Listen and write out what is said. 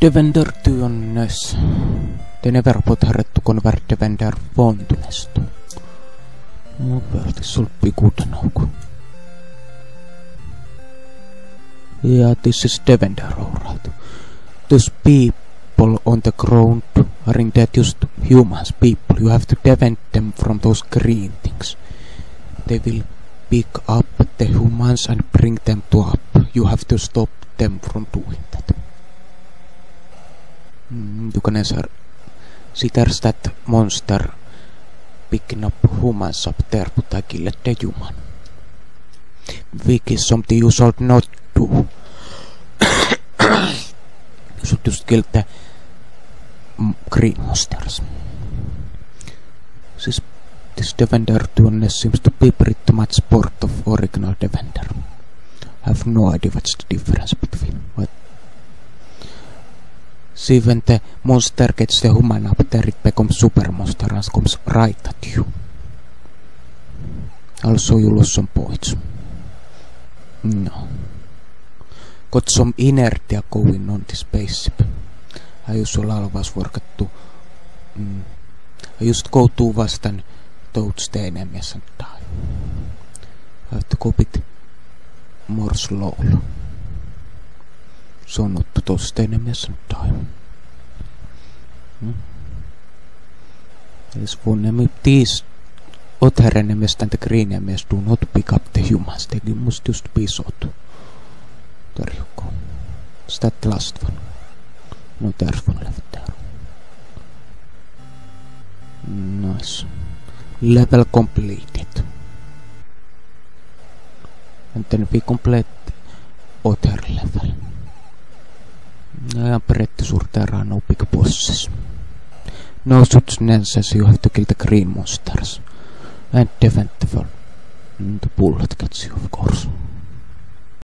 Devender työnnes. They never put her to convert Devender fondness to. Nopeasti sulppi kuutanauku. Yeah, this is Devender, alright. Those people on the ground aren't that just humans people. You have to defend them from those green things. They will pick up the humans and bring them to up. You have to stop them from doing that. Mm, answer. See, there's that monster picking up humans up there, but I killed the human. Vic is something you should not do. you should just kill the green monsters. This, this Defender Tunes seems to be pretty much part of original Defender. I have no idea what's the difference between what it becomes super monster and comes right at you. Also you lose some points. No. Got some inertia going on this spaceship. I usually always work to... Mm, I just go too fast and touch the enemies and die. I have to go a bit more slowly. So not enemies and. Mm. Yes, one enemy, these other enemies than the green enemies do not pick up the humans. They must just be shot. There you go. Last one? No. Level completed. And then we complete pretty sure there are no big bosses. No such nonsense, you have to kill the green monsters. And defend the, the bullet gets you, of course.